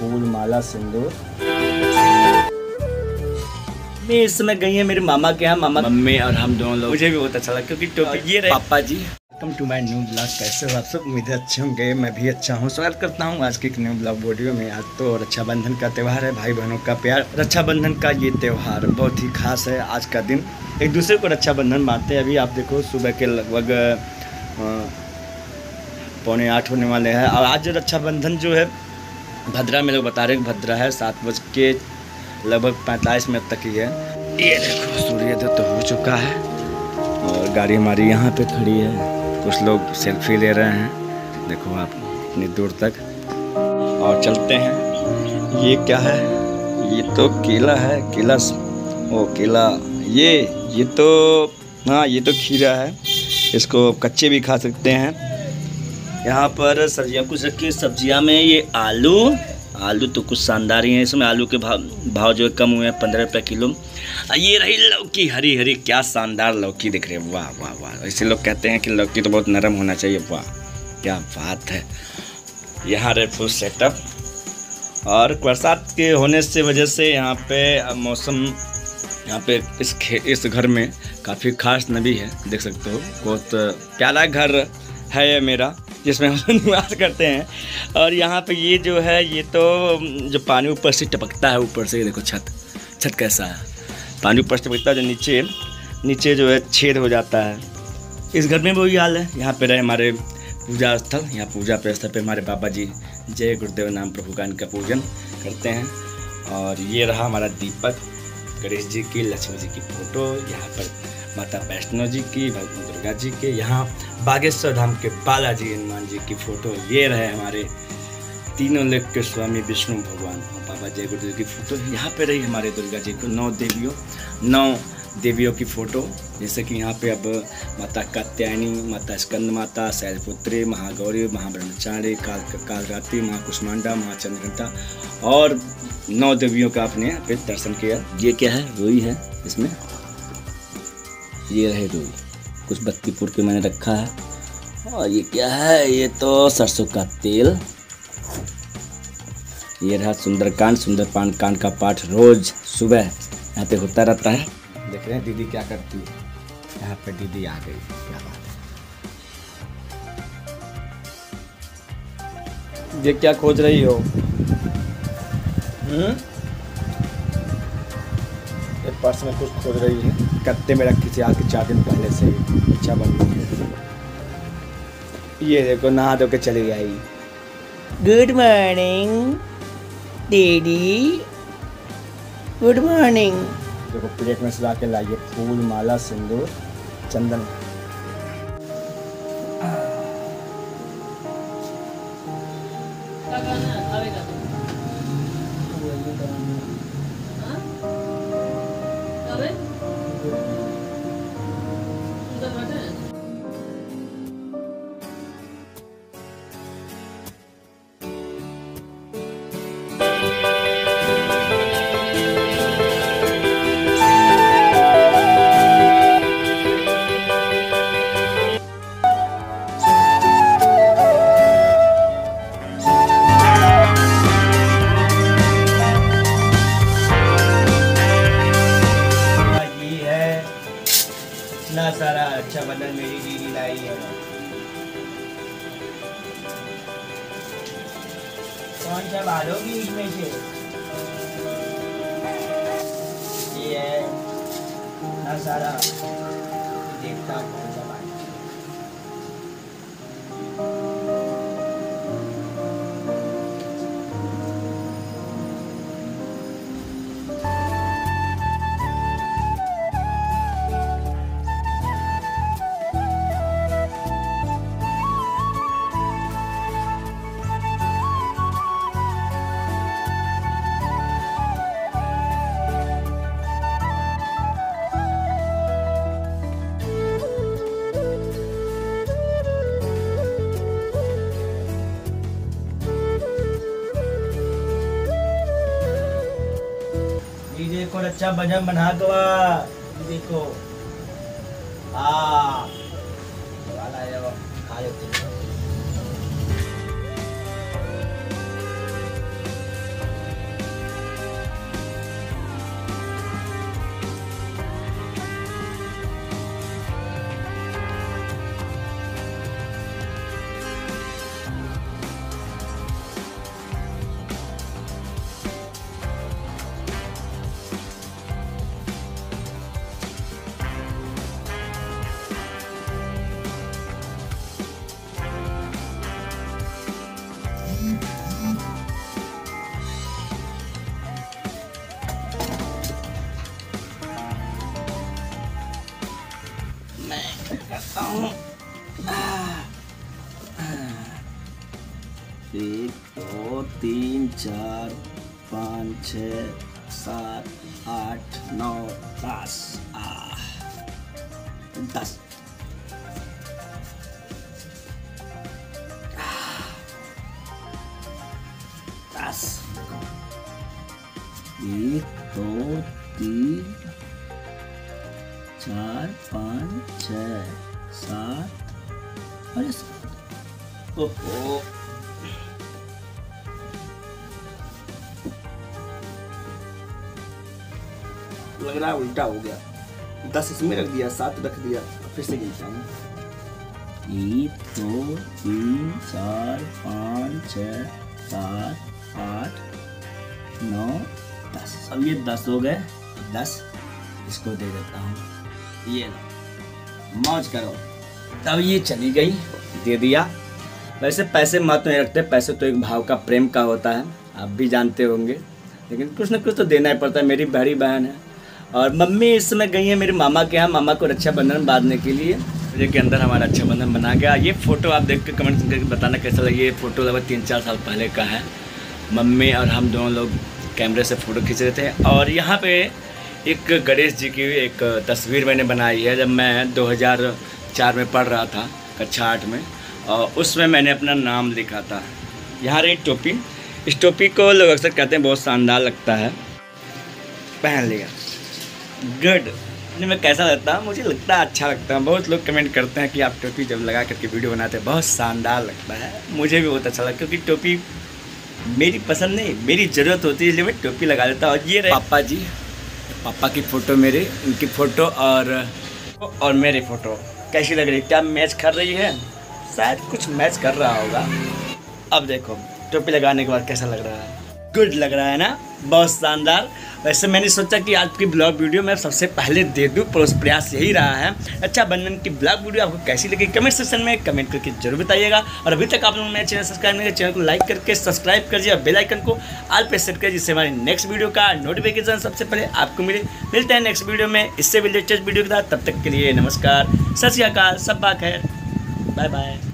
फूल माला सिंदूर। मैं इस समय गई है मेरे मामा के यहाँ मामा मम्मी और हम दोनों लोग। मुझे भी बहुत अच्छा लगा क्योंकि टॉपिक ये रहे पापा जी। Welcome to my new blog कैसे हो आप सब? उम्मीद है अच्छे होंगे मैं भी अच्छा हूँ। स्वागत करता हूँ आज के एक न्यू ब्लॉग वीडियो में। आज तो रक्षाबंधन का त्यौहार है भाई बहनों का प्यार। रक्षाबंधन का ये त्यौहार बहुत ही खास है आज का दिन। एक दूसरे को रक्षाबंधन मानते हैं। अभी आप देखो सुबह के लगभग पौने आठ होने वाले हैं। और आज रक्षाबंधन जो है भद्रा में लोग बता रहे हैं भद्रा है, सात बज के लगभग पैंतालीस मिनट तक ही है। ये देखो सूर्योदय तो हो चुका है और गाड़ी हमारी यहाँ पे खड़ी है। कुछ लोग सेल्फी ले रहे हैं। देखो आप, इतनी दूर तक। और चलते हैं। ये क्या है? ये तो केला है, केला ओ, केला। ये ये तो हाँ ये तो खीरा है। इसको कच्चे भी खा सकते हैं। यहाँ पर सब्ज़ियाँ कुछ रखी सब्ज़ियाँ में ये आलू आलू तो कुछ शानदार ही हैं, इसमें आलू के भाव भाव जो है कम हुए हैं, पंद्रह रुपये किलो। ये रही लौकी हरी हरी क्या शानदार लौकी दिख रही है। वाह वाह वाह ऐसे लोग कहते हैं कि लौकी तो बहुत नरम होना चाहिए। वाह, क्या बात है। यहाँ रहे फुल सेटअप और बरसात के होने से वजह से यहाँ पे मौसम, यहाँ पे इस खे, इस घर में काफ़ी खास नबी है, देख सकते हो। बहुत प्यारा घर है ये मेरा। जिसमें हम निवास करते हैं। और यहाँ पे ये जो है, ये तो जो पानी ऊपर से टपकता है, ऊपर से, देखो छत छत कैसा है। पानी ऊपर से टपकता है, जो नीचे नीचे जो है, छेद हो जाता है। इस घर में वही हाल है। यहाँ पे रहे हमारे पूजा स्थल, यहाँ पूजा पे स्थल पे हमारे बाबा जी जय गुरुदेव नाम प्रभु का इनका पूजन करते हैं। और ये रहा हमारा दीपक, गणेश जी की लक्ष्मी जी की फ़ोटो। यहाँ पर माता वैष्णो जी की, भगवान दुर्गा जी के, यहाँ बागेश्वर धाम के बालाजी हनुमान जी की फ़ोटो ये रहे हमारे तीनों लेख के स्वामी विष्णु भगवान और बाबा जय गुरुदेव की फ़ोटो यहाँ पे रही हमारे दुर्गा जी को, नौ देवियों नौ देवियों की फ़ोटो। जैसे कि यहाँ पे अब माता कात्यायनी, माता स्कंद माता, शैलपुत्री, महागौरी, महाब्रह्मचारी, काल कालरात्रि महाकुष्मांडा महाचंद्रघंटा और नौ देवियों का आपने यहाँ पे दर्शन किया। ये क्या है? रोई है इसमें। ये रहे रोई कुछ बत्ती बत्तीपुर के मैंने रखा है। और ये क्या है? ये तो सरसों का तेल। ये रहा सुंदरकांड। सुंदरपान कांड का पाठ रोज सुबह यहाँ पे होता रहता है। देख रहे हैं दीदी क्या करती है। यहाँ पे दीदी आ गई। क्या बात है। ये क्या खोज रही हो? हम्म? पर्स में कुछ खोज रही है। कत्ते में रखी थी आज के चार दिन पहले से ही इच्छा बन गई ये देखो नहा धो के चली आई। Good morning daddy good morning देखो प्लेट में सजा के लाइए फूल माला सिंदूर चंदन। बदन मेरी दीदी लाई है कौन सा भालोगी इसमें से ये है सारा देखता हूँ। को अच्छा भजन बना दो देखो। हाँ तीन, चार, पाँच, छ, सात, आठ, नौ, दस। दस। दस। एक, दो, तीन, चार, पाँच, छ, सात। अरे लग रहा है उल्टा हो गया। दस इसमें रख दिया, सात रख दिया, फिर से गिनता हूँ। एक, दो, तीन, चार, पाँच, छ, सात, आठ, नौ, दस। अब ये दस हो गए। दस, इसको दे देता हूँ। ये लो। मौज करो। तब ये चली गई। दे दिया। वैसे पैसे मत नहीं रखते। पैसे तो एक भाव का, प्रेम का होता है। आप भी जानते होंगे। लेकिन कुछ ना कुछ तो देना ही पड़ता है। मेरी बड़ी बहन है। और मम्मी इस समय गई है मेरे मामा के यहाँ, मामा को रक्षाबंधन बांधने के लिए। मुझे के अंदर हमारा रक्षाबंधन बना गया। ये फ़ोटो आप देख के कमेंट करके बताना कैसा लगे? ये फ़ोटो लगभग तीन चार साल पहले का है। मम्मी और हम दोनों लोग कैमरे से फ़ोटो खींच रहे थे। और यहाँ पे एक गणेश जी की एक तस्वीर मैंने बनाई है, जब मैं 2004 में पढ़ रहा था, कक्षा आठ में। और उसमें मैंने अपना नाम लिखा था। यहाँ रही टोपी। इस टोपी को लोग अक्सर कहते हैं, बहुत शानदार लगता है। पहन लिया। गुड। मैं कैसा लगता है? मुझे लगता है अच्छा लगता है। बहुत लोग कमेंट करते हैं कि आप टोपी जब लगा करके वीडियो बनाते हैं बहुत शानदार लगता है। मुझे भी बहुत अच्छा लगता है क्योंकि टोपी मेरी पसंद नहीं मेरी ज़रूरत होती है इसलिए मैं टोपी लगा देता हूँ। और ये रहे पापा जी पापा की फ़ोटो मेरे उनकी फ़ोटो और और मेरी फ़ोटो कैसी लग रही क्या मैच कर रही है? शायद कुछ मैच कर रहा होगा। अब देखो टोपी लगाने के बाद कैसा लग रहा है? गुड लग रहा है ना? बहुत शानदार। वैसे मैंने सोचा कि आज की ब्लॉग वीडियो मैं सबसे पहले दे दूँ प्रयास यही रहा है। अच्छा बंधन की ब्लॉग वीडियो आपको कैसी लगी, कमेंट सेक्शन में कमेंट करके ज़रूर बताइएगा। और अभी तक आप लोग मेरे चैनल सब्सक्राइब नहीं चैनल को लाइक करके सब्सक्राइब कर दिया बेल आइकन को आल पे सेट कर जिससे हमारी नेक्स्ट वीडियो का नोटिफिकेशन सबसे पहले आपको मिले। मिलते हैं नेक्स्ट वीडियो में, इससे भी लेटेस्ट वीडियो के साथ। तब तक के लिए नमस्कार, सत श्रीकाल सब बात खैर बाय बाय